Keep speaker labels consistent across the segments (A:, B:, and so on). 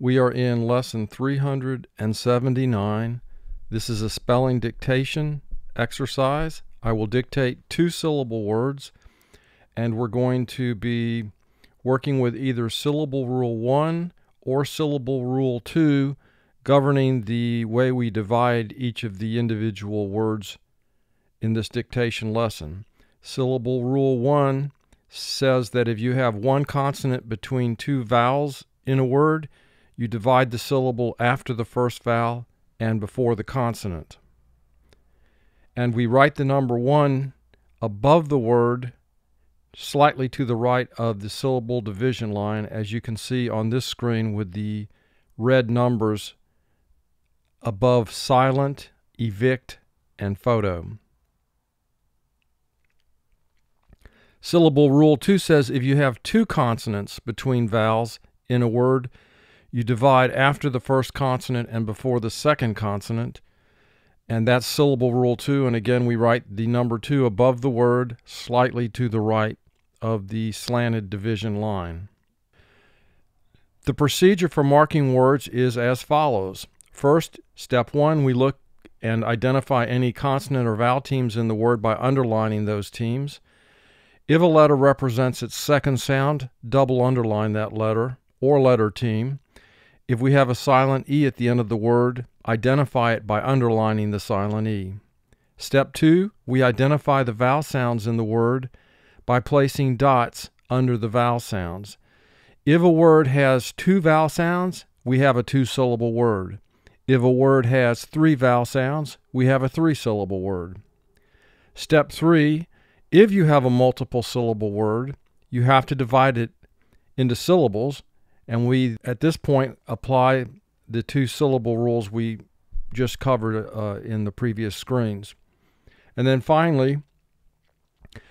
A: We are in lesson 379. This is a spelling dictation exercise. I will dictate two syllable words, and we're going to be working with either syllable rule 1 or syllable rule 2, governing the way we divide each of the individual words in this dictation lesson. Syllable rule 1 says that if you have one consonant between two vowels in a word, you divide the syllable after the first vowel and before the consonant. And we write the number 1 above the word slightly to the right of the syllable division line as you can see on this screen with the red numbers above silent, evict, and photo. Syllable rule 2 says if you have two consonants between vowels in a word, you divide after the first consonant and before the second consonant. And that's syllable rule 2. And again, we write the number 2 above the word, slightly to the right of the slanted division line. The procedure for marking words is as follows. First, step 1, we look and identify any consonant or vowel teams in the word by underlining those teams. If a letter represents its second sound, double underline that letter or letter team. If we have a silent E at the end of the word, identify it by underlining the silent E. Step two, we identify the vowel sounds in the word by placing dots under the vowel sounds. If a word has two vowel sounds, we have a two syllable word. If a word has three vowel sounds, we have a three syllable word. Step three, if you have a multiple syllable word, you have to divide it into syllables, and we at this point apply the two syllable rules we just covered uh, in the previous screens. And then finally,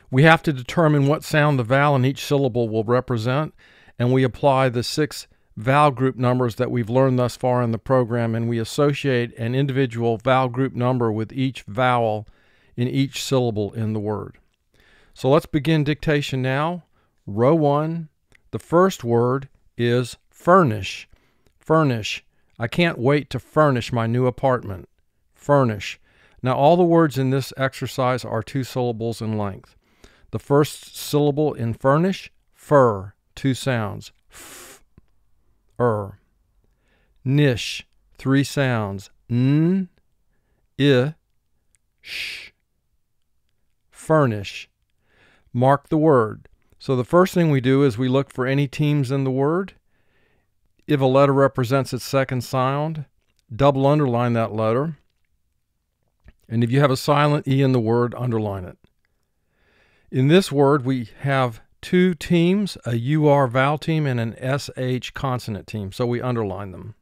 A: we have to determine what sound the vowel in each syllable will represent, and we apply the six vowel group numbers that we've learned thus far in the program, and we associate an individual vowel group number with each vowel in each syllable in the word. So let's begin dictation now. Row one, the first word is furnish. Furnish. I can't wait to furnish my new apartment. Furnish. Now, all the words in this exercise are two syllables in length. The first syllable in furnish, fur, two sounds. F, er. Nish, three sounds. N, i, sh. Furnish mark the word. So the first thing we do is we look for any teams in the word. If a letter represents its second sound, double underline that letter. And if you have a silent E in the word, underline it. In this word, we have two teams, a UR vowel team and an SH consonant team, so we underline them.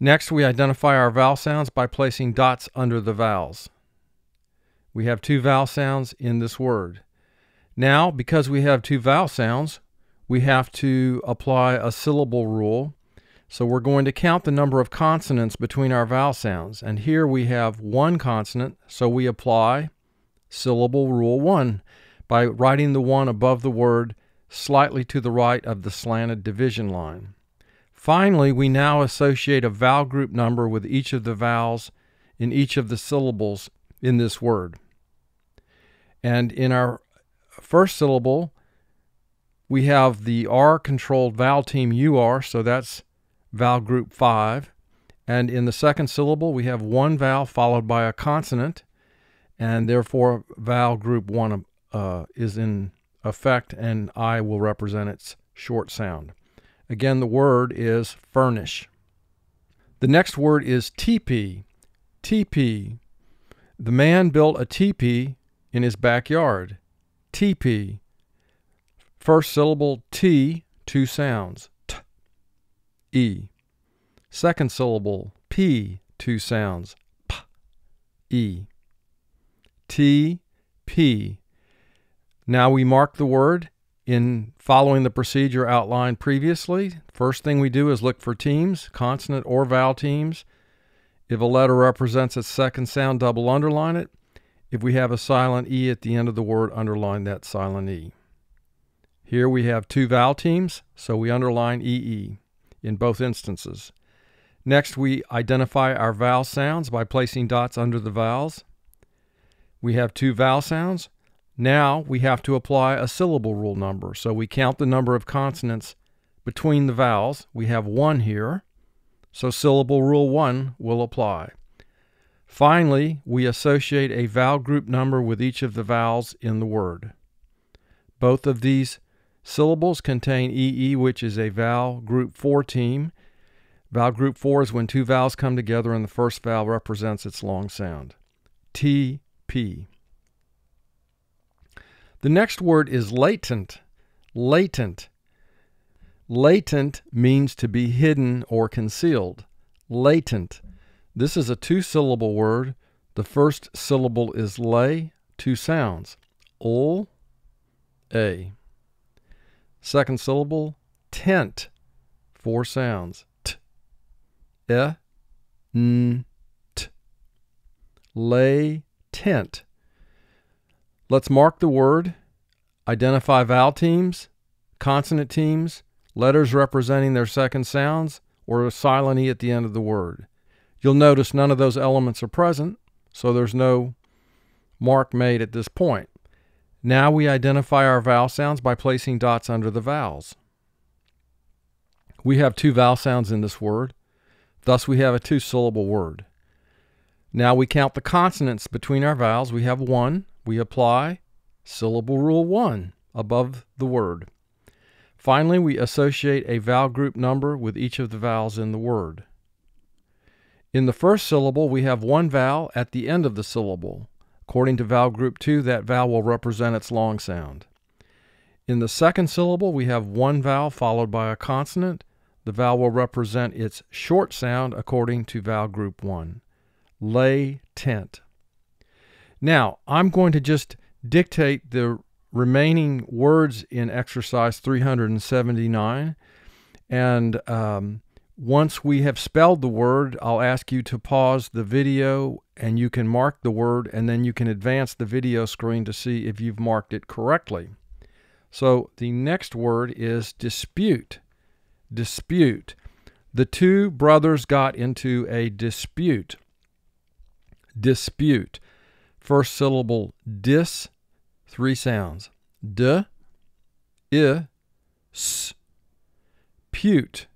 A: Next, we identify our vowel sounds by placing dots under the vowels. We have two vowel sounds in this word. Now, because we have two vowel sounds, we have to apply a syllable rule. So we're going to count the number of consonants between our vowel sounds. And here we have one consonant, so we apply syllable rule 1 by writing the 1 above the word slightly to the right of the slanted division line. Finally, we now associate a vowel group number with each of the vowels in each of the syllables in this word. And in our first syllable, we have the R controlled vowel team UR, so that's vowel group 5. And in the second syllable, we have one vowel followed by a consonant, and therefore vowel group 1 uh, is in effect, and I will represent its short sound. Again, the word is furnish. The next word is teepee. Teepee. The man built a teepee in his backyard. TP. First syllable T, two sounds. T, E. Second syllable P, two sounds. P, E. T, P. Now we mark the word in following the procedure outlined previously. First thing we do is look for teams, consonant or vowel teams. If a letter represents its second sound, double underline it. If we have a silent E at the end of the word, underline that silent E. Here we have two vowel teams, so we underline EE. in both instances. Next, we identify our vowel sounds by placing dots under the vowels. We have two vowel sounds. Now we have to apply a syllable rule number. So we count the number of consonants between the vowels. We have one here. So syllable rule one will apply. Finally, we associate a vowel group number with each of the vowels in the word. Both of these syllables contain EE, which is a vowel group 4 team. Vowel group 4 is when two vowels come together and the first vowel represents its long sound. T, P. The next word is latent. Latent. Latent means to be hidden or concealed. Latent. This is a two syllable word. The first syllable is lay, two sounds. Ol, a. Second syllable, tent, four sounds. T, e, n, t. Lay, tent. Let's mark the word, identify vowel teams, consonant teams, letters representing their second sounds, or a silent E at the end of the word. You'll notice none of those elements are present, so there's no mark made at this point. Now we identify our vowel sounds by placing dots under the vowels. We have two vowel sounds in this word, thus we have a two-syllable word. Now we count the consonants between our vowels. We have one. We apply syllable rule one above the word. Finally, we associate a vowel group number with each of the vowels in the word. In the first syllable, we have one vowel at the end of the syllable. According to vowel group 2, that vowel will represent its long sound. In the second syllable, we have one vowel followed by a consonant. The vowel will represent its short sound according to vowel group 1. Lay tent. Now, I'm going to just dictate the remaining words in exercise 379. And um, once we have spelled the word, I'll ask you to pause the video and you can mark the word and then you can advance the video screen to see if you've marked it correctly. So the next word is dispute. Dispute. The two brothers got into a dispute. Dispute. First syllable dis, three sounds. D, I, s. Pute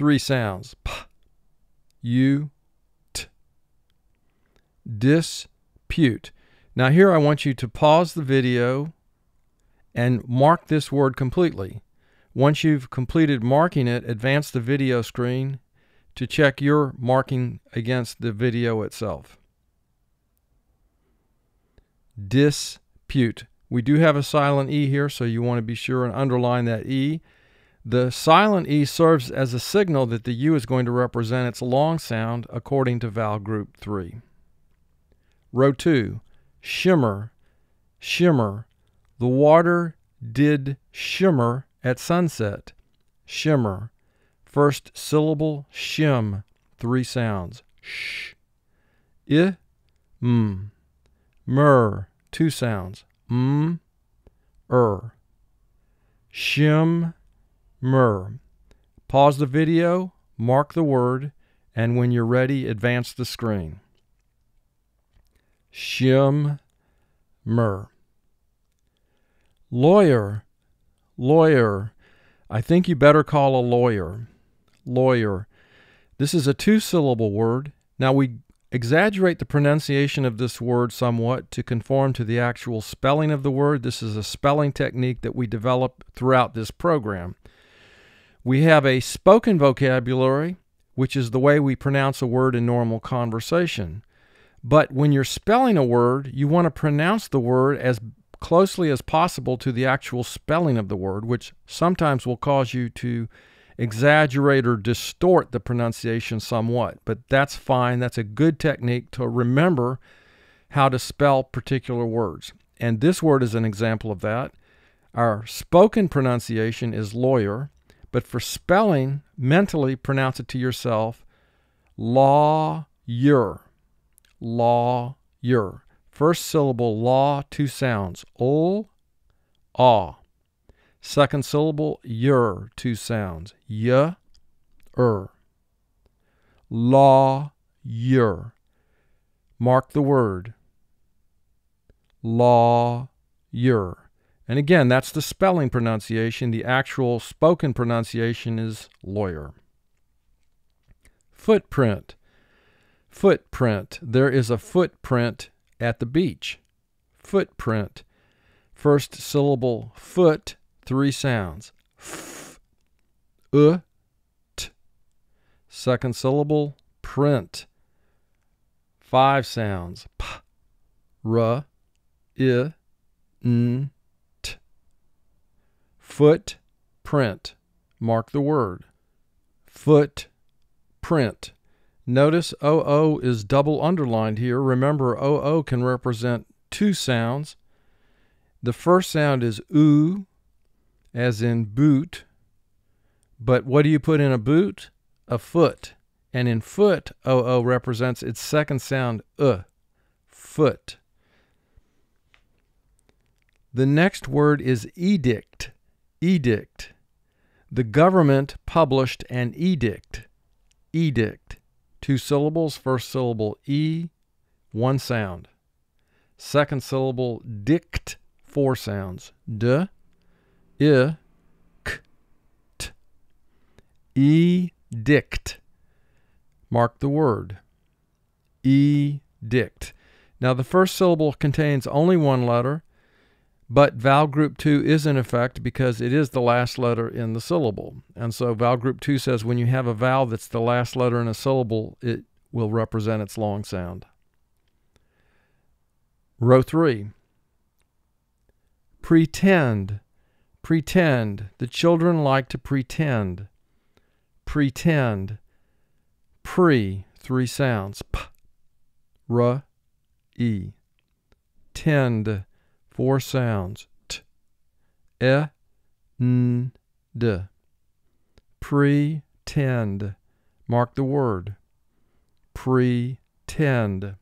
A: three sounds p, u, t. Dispute. Now, here I want you to pause the video and mark this word completely. Once you've completed marking it, advance the video screen to check your marking against the video itself. Dispute. We do have a silent E here, so you want to be sure and underline that E. The silent E serves as a signal that the U is going to represent its long sound according to vowel group 3. Row 2, shimmer, shimmer. The water did shimmer at sunset. Shimmer. First syllable, shim, three sounds. Sh. I, m. Mur, two sounds. M, er. Shim, myrrh. Pause the video, mark the word, and when you're ready, advance the screen. Shim myrrh. Lawyer, lawyer. I think you better call a lawyer. Lawyer. This is a two syllable word. Now we exaggerate the pronunciation of this word somewhat to conform to the actual spelling of the word. This is a spelling technique that we develop throughout this program. We have a spoken vocabulary, which is the way we pronounce a word in normal conversation. But when you're spelling a word, you want to pronounce the word as closely as possible to the actual spelling of the word, which sometimes will cause you to exaggerate or distort the pronunciation somewhat. But that's fine. That's a good technique to remember how to spell particular words. And this word is an example of that. Our spoken pronunciation is lawyer. But for spelling, mentally pronounce it to yourself law-yer. Law-yer. First syllable law, two sounds. Ol, ah. Second syllable, yer, two sounds. Y, er. Law, yer. Mark the word. Law, yer. And again, that's the spelling pronunciation. The actual spoken pronunciation is lawyer. Footprint. Footprint. There is a footprint at the beach. Footprint. First syllable foot, three sounds. F, uh, t. Second syllable print, five sounds. P, r, i, n. Foot, print. Mark the word. Foot, print. Notice OO is double underlined here. Remember, OO can represent two sounds. The first sound is oo, as in boot. But what do you put in a boot? A foot. And in foot, OO represents its second sound, uh, foot. The next word is edict. Edict. The government published an edict. Edict. Two syllables, first syllable E, one sound. Second syllable dict, four sounds. D, I, K, T. Edict. Mark the word. Edict. Now the first syllable contains only one letter, but vowel group 2 is in effect because it is the last letter in the syllable. And so vowel group 2 says when you have a vowel that's the last letter in a syllable, it will represent its long sound. Row 3. Pretend. Pretend. The children like to pretend. Pretend. Pre, three sounds. P, r, e. Tend four sounds t, e, n, d. Pretend. Mark the word. Pretend.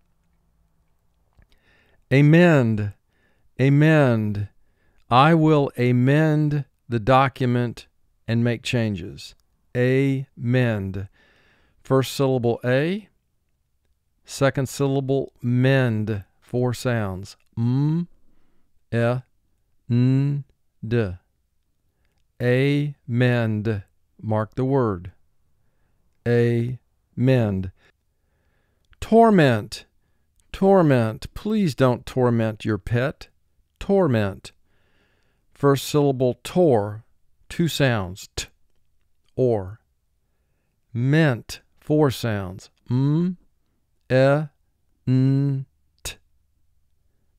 A: Amend. Amend. I will amend the document and make changes. Amend. First syllable A. Second syllable mend. Four sounds. M Er n, d. Amend. Mark the word. Amend. Torment. Torment. Please don't torment your pet. Torment. First syllable tor. Two sounds. T. Or. Meant. Four sounds. M. E. N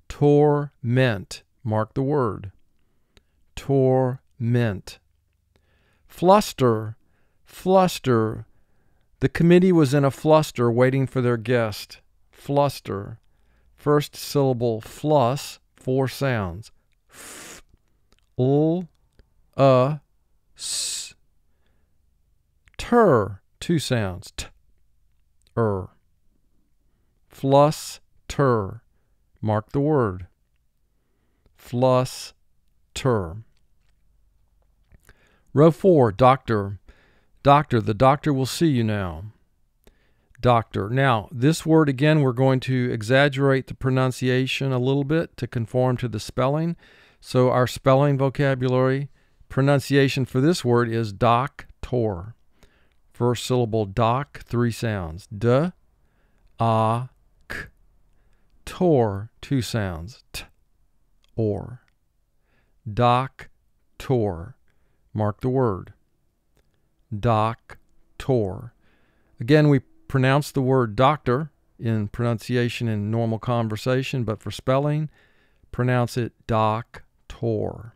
A: torment. Mark the word. Torment. Fluster. Fluster. The committee was in a fluster waiting for their guest. Fluster. First syllable fluss, four sounds. F, l, uh, s. Tur, two sounds. T, er. Fluss, tur. Mark the word. Fluster. Row 4, doctor. Doctor, the doctor will see you now. Doctor. Now, this word again, we're going to exaggerate the pronunciation a little bit to conform to the spelling. So, our spelling vocabulary pronunciation for this word is doctor. First syllable doc, three sounds. D, a, tor, two sounds. T, or. Doc, tor. Mark the word. Doc, tor. Again, we pronounce the word doctor in pronunciation in normal conversation, but for spelling, pronounce it doc, tor.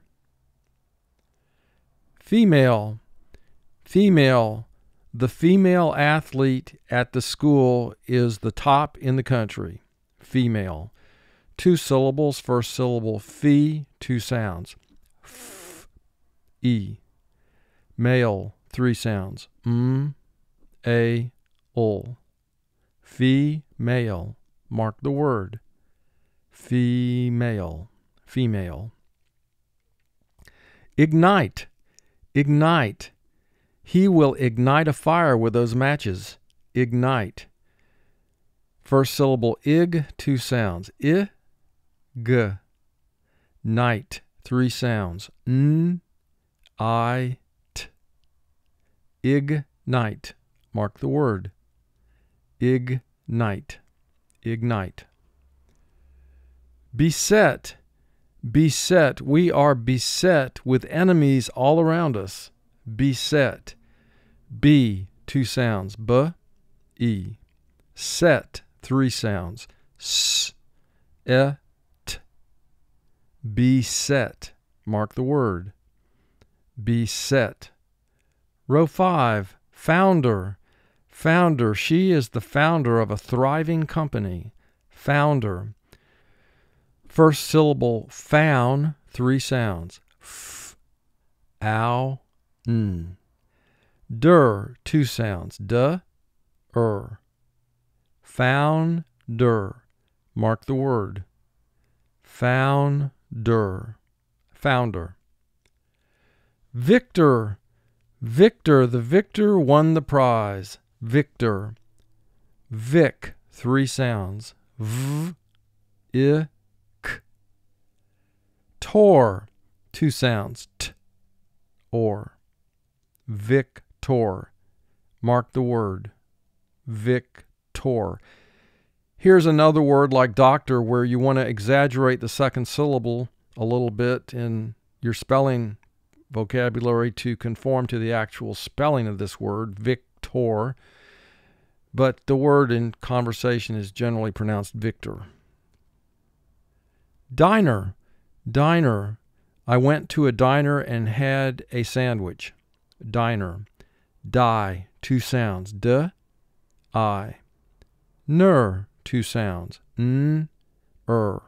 A: Female, female. The female athlete at the school is the top in the country female. Two syllables, first syllable fee, two sounds. F, e. Male, three sounds. M, a, ul. Female, mark the word. Female, female. Ignite. Ignite. He will ignite a fire with those matches. Ignite. First syllable ig, two sounds. I, g. Night, three sounds. N, I, t. Ignite. Mark the word. Ignite. Ignite. Beset. Beset. We are beset with enemies all around us. Beset. B, two sounds. B, E. Set, three sounds. S, E, T. Beset. Mark the word. Beset. Row five. Founder. Founder. She is the founder of a thriving company. Founder. First syllable found, three sounds. F, ow, n. Der, two sounds. Duh, er. Founder. Mark the word. Founder. Founder. Victor. Victor. The victor won the prize. Victor. Vic. Three sounds. V. I. Tor, two sounds. T, or. Victor. Mark the word. Victor. Here's another word like doctor where you want to exaggerate the second syllable a little bit in your spelling vocabulary to conform to the actual spelling of this word, victor. But the word in conversation is generally pronounced victor. Diner Diner. I went to a diner and had a sandwich. Diner. Die. Two sounds. D. I. Ner. Two sounds. N. Er.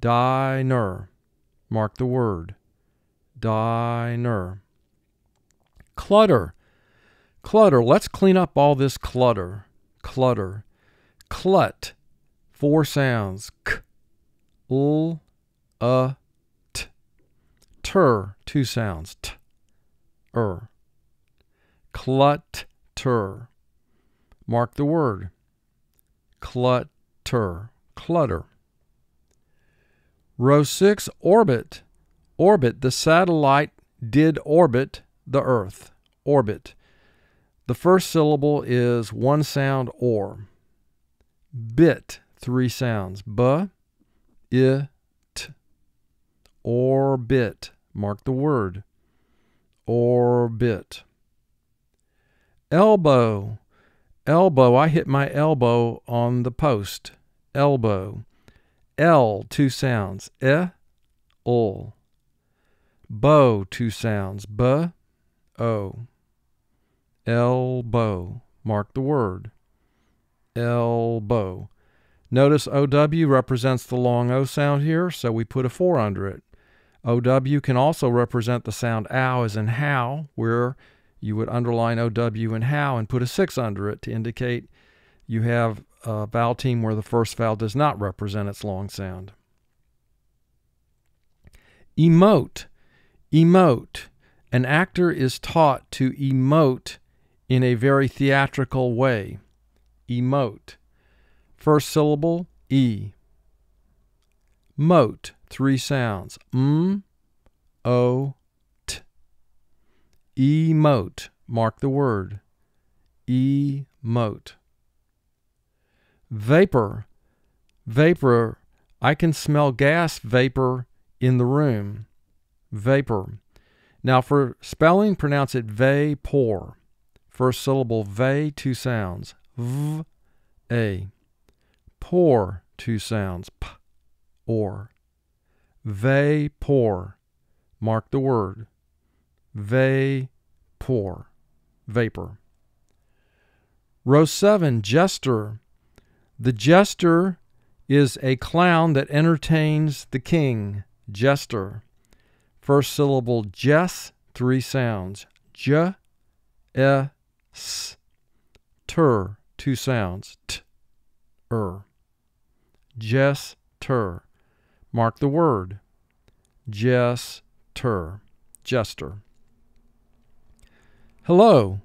A: Diner. Mark the word. Diner. Clutter. Clutter. Let's clean up all this clutter. Clutter. Clut. Four sounds. K. L a, t. Ter, two sounds. T, er. Clutter. Mark the word. Clutter. Clutter. Row 6, orbit. Orbit. The satellite did orbit the Earth. Orbit. The first syllable is one sound or. Bit, three sounds. B, I, Orbit. Mark the word. Orbit. Elbow. Elbow. I hit my elbow on the post. Elbow. L, two sounds. E, ul. Bow, two sounds. B, o. Elbow. Mark the word. Elbow. Notice OW represents the long O sound here, so we put a 4 under it. OW can also represent the sound ow as in how, where you would underline OW and how and put a 6 under it to indicate you have a vowel team where the first vowel does not represent its long sound. Emote. Emote. An actor is taught to emote in a very theatrical way. Emote. First syllable, E. Mote three sounds m, o. Emote. Mark the word. Emote. Vapor. Vapor. I can smell gas vapor in the room. Vapor. Now for spelling, pronounce it vapor. First syllable ve, two sounds. V, a. Pour, two sounds. P, or. Vapor. Mark the word. Vapor. Vapor. Row 7, jester. The jester is a clown that entertains the king. Jester. First syllable, jess, three sounds. J, e, s. Ter, two sounds. T, er. Jester. Mark the word. Jester. Jester. Hello.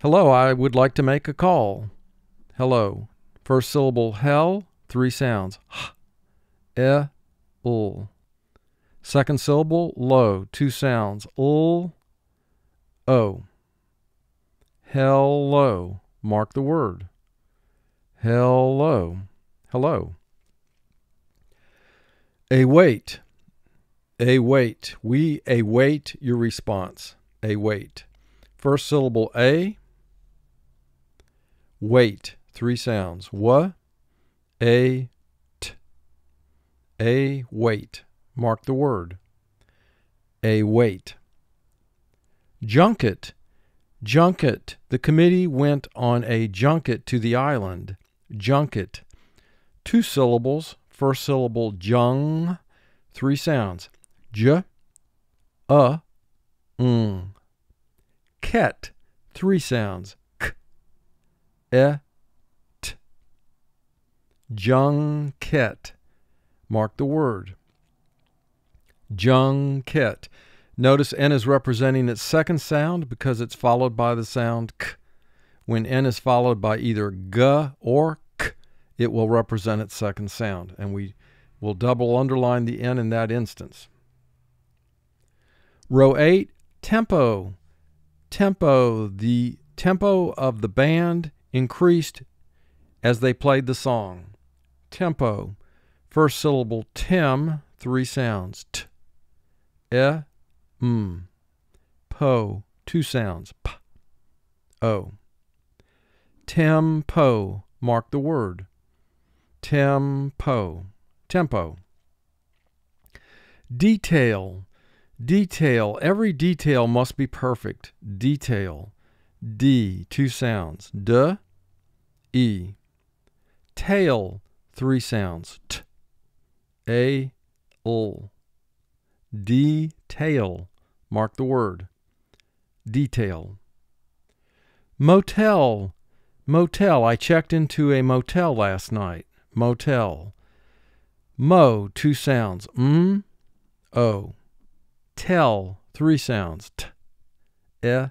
A: Hello, I would like to make a call. Hello. First syllable hell, three sounds. H, e, ul. Second syllable low, two sounds. Ul, o. Hello. Mark the word. Hello. Hello. Await. Await. We await your response. Await. First syllable A. Wait. Three sounds. Wa. A. T. A. Wait. Mark the word. A. Wait. Junket. Junket. The committee went on a junket to the island. Junket. Two syllables. First syllable jung. Three sounds. J. Uh. Mm. Ket. Three sounds. K. E. T. Jung ket. Mark the word. Jung ket. Notice N is representing its second sound because it's followed by the sound K. When N is followed by either G or K, it will represent its second sound. And we will double underline the N in that instance. Row 8, tempo. Tempo. The tempo of the band increased as they played the song. Tempo. First syllable tem, three sounds. T, e, m. Po, two sounds. P, o. Tempo. Mark the word. Tempo. Tempo. Detail. Detail. Every detail must be perfect. Detail. D, two sounds. D, E. Tail, three sounds. T, A, L. Detail. Mark the word. Detail. Motel. Motel. I checked into a motel last night. Motel. Mo, two sounds. M, O. Tell, three sounds. T, e,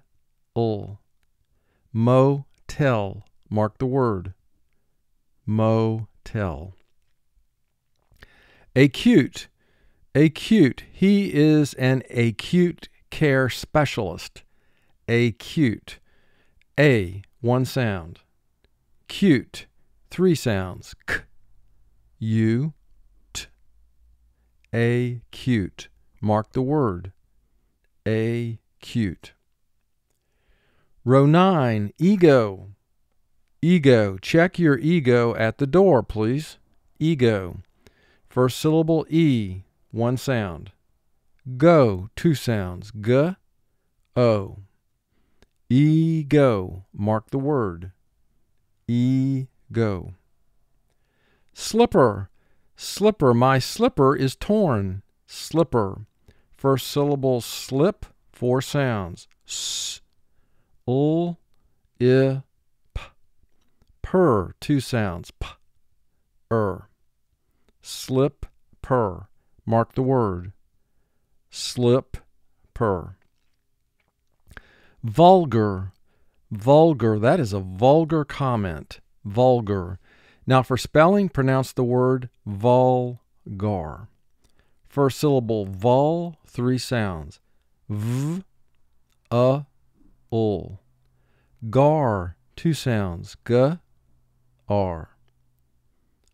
A: l. Motel. Mark the word. Motel. Acute. Acute. He is an acute care specialist. Acute. A, one sound. Cute, three sounds. K, U, T. Acute. Mark the word. Acute. Row 9, ego. Ego. Check your ego at the door, please. Ego. First syllable E, one sound. Go, two sounds. G, O. Ego. Mark the word. Ego. Slipper. Slipper. My slipper is torn. Slipper. First syllable slip, four sounds. S, ul. Per, two sounds. P, er. Slip, per. Mark the word. Slip, per. Vulgar. Vulgar. That is a vulgar comment. Vulgar. Now, for spelling, pronounce the word vulgar. First syllable vol, three sounds. V, a, ul. Gar, two sounds. G, r.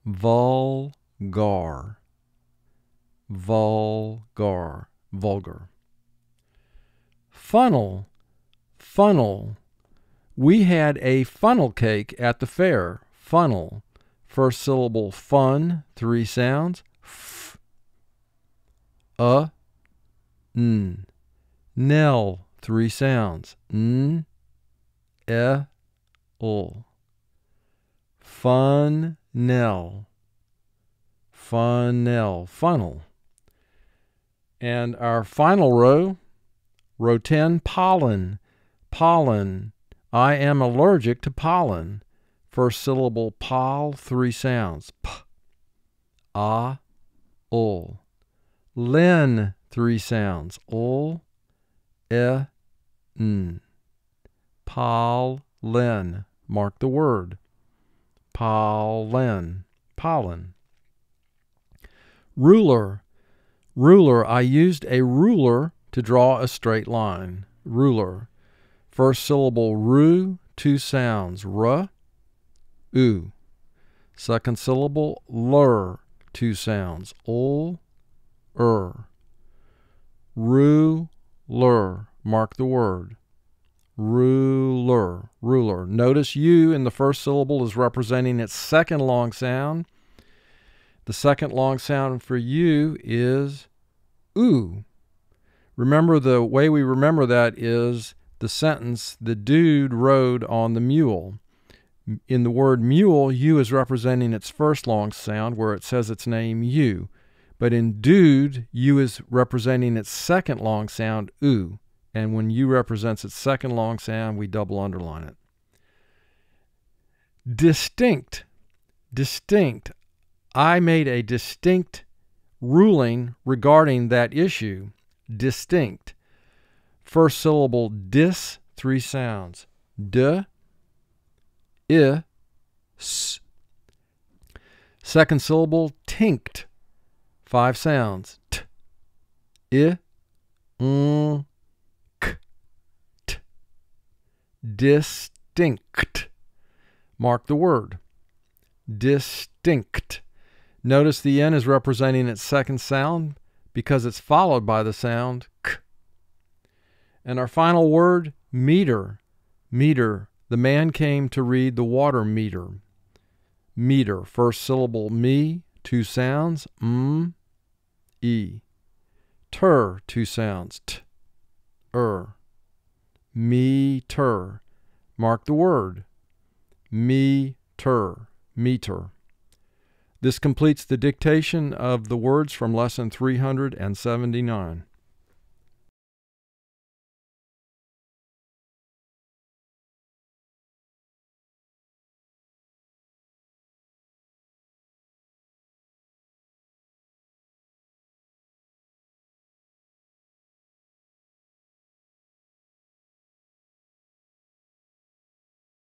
A: Vulgar. Vulgar. Vulgar. Funnel. Funnel. We had a funnel cake at the fair. Funnel. First syllable fun, three sounds. F, a, n. Nell, three sounds. N, e, l. Fun, nell. Funnel, funnel. And our final row, row 10, pollen. Pollen. I am allergic to pollen. First syllable pol, three sounds. P, a, ul. Len, three sounds. Ul, e, n. Pollen. Mark the word. Pollen. Pollen. Ruler. Ruler. I used a ruler to draw a straight line. Ruler. First syllable ru, two sounds. R, u. Second syllable lur, two sounds. Ul, er. Ruler. Mark the word. Ruler. Ruler. Notice U in the first syllable is representing its second long sound. The second long sound for U is oo. Remember the way we remember that is the sentence, the dude rode on the mule. In the word mule, U is representing its first long sound where it says its name U. But in dude, U is representing its second long sound, oo. And when U represents its second long sound, we double underline it. Distinct. Distinct. I made a distinct ruling regarding that issue. Distinct. First syllable dis, three sounds. D, I, s. Second syllable tinct, Five sounds. T, I, n, k, t. Distinct. Mark the word. Distinct. Notice the N is representing its second sound because it's followed by the sound k. And our final word, meter. Meter. The man came to read the water meter. Meter. First syllable me, two sounds. M, E. Ter, two sounds. T, er. Meter. Mark the word. Meter. Meter. This completes the dictation of the words from lesson 379.